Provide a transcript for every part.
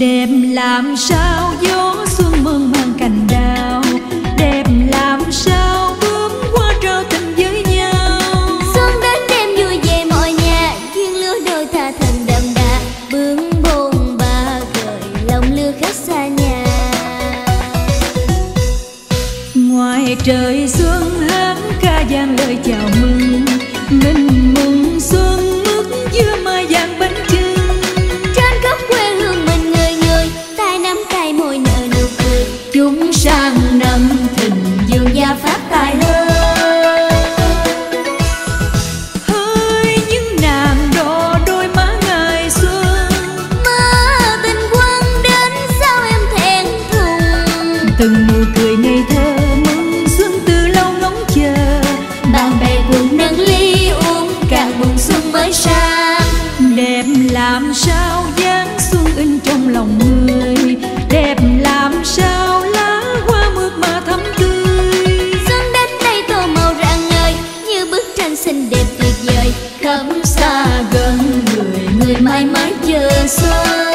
làm sao gió xuân mơn mang cành đào. Đẹp làm sao bướm qua trao tình với nhau. Xuân đến đêm vui về mọi nhà duyên lứa đôi ta thành đậm đà. Bướm bồn ba gợi lòng lứa khách xa nhà. Ngoài trời xuân hát ca vang lời chào mừng mình từng nụ cười ngây thơ mừng xuân từ lâu ngóng chờ. Bạn bè cùng nâng ly uống càng mừng xuân mới sang. Đẹp làm sao dáng xuân in trong lòng người? Đẹp làm sao lá hoa mượt mà thắm tươi? Xuân đến đây tô màu rạng ngời như bức tranh xinh đẹp tuyệt vời. Khắp xa gần người người mãi mãi chờ xuân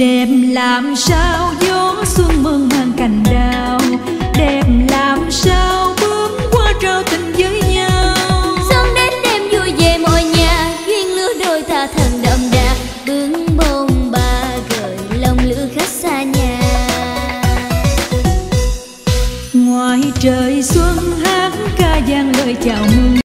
đẹp làm sao gió xuân mơn mang cành đào. Đẹp làm sao bướm qua trao tình với nhau. Xuân đến đêm vui về mọi nhà duyên lứa đôi ta thành đậm đà. Bướm bông ba gợi lòng lữ khách xa nhà. Ngoài trời xuân hát ca vang lời chào mừng